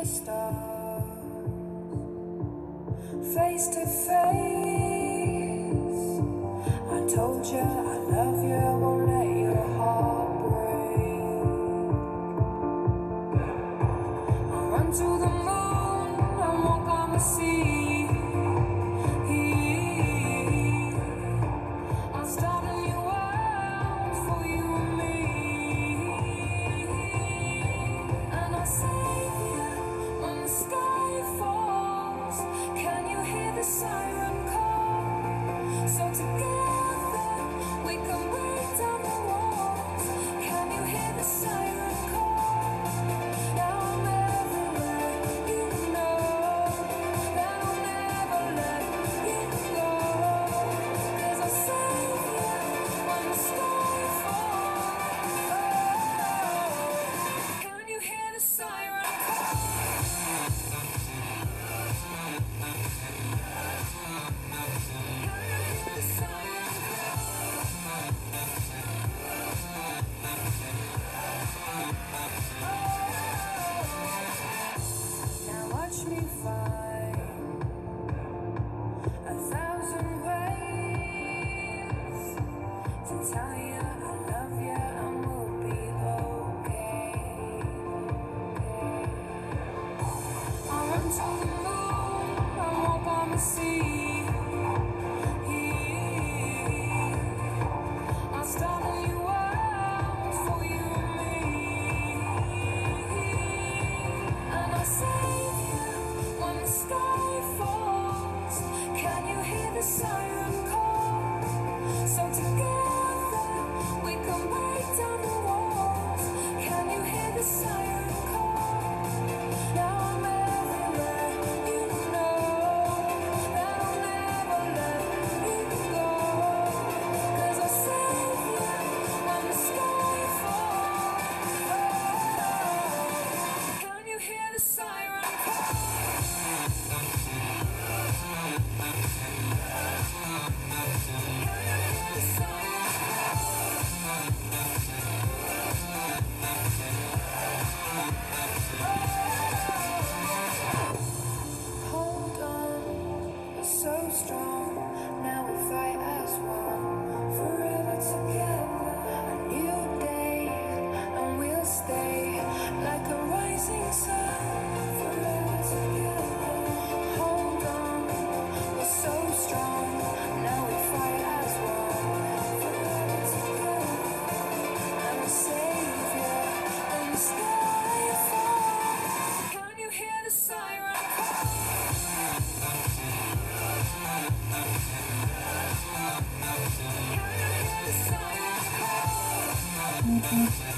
the stars face to face. sempre. Mm-hmm.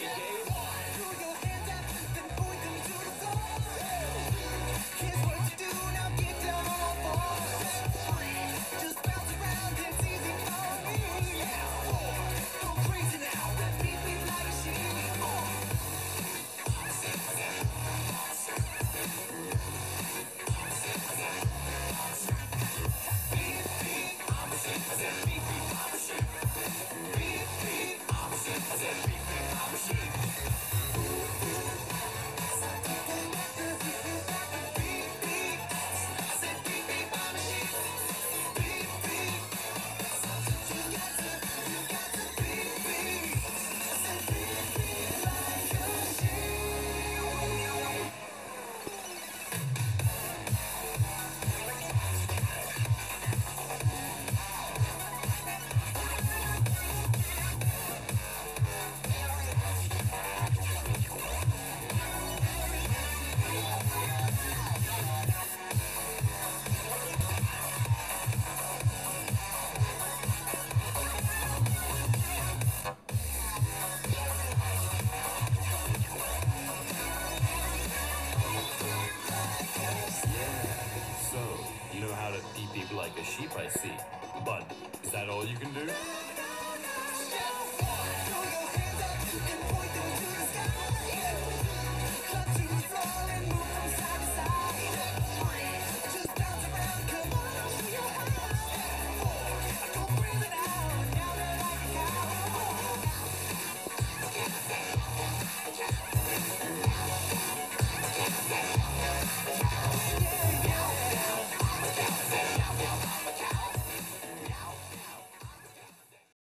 Yeah. know how to beep people like a sheep, I see. But is that all you can do?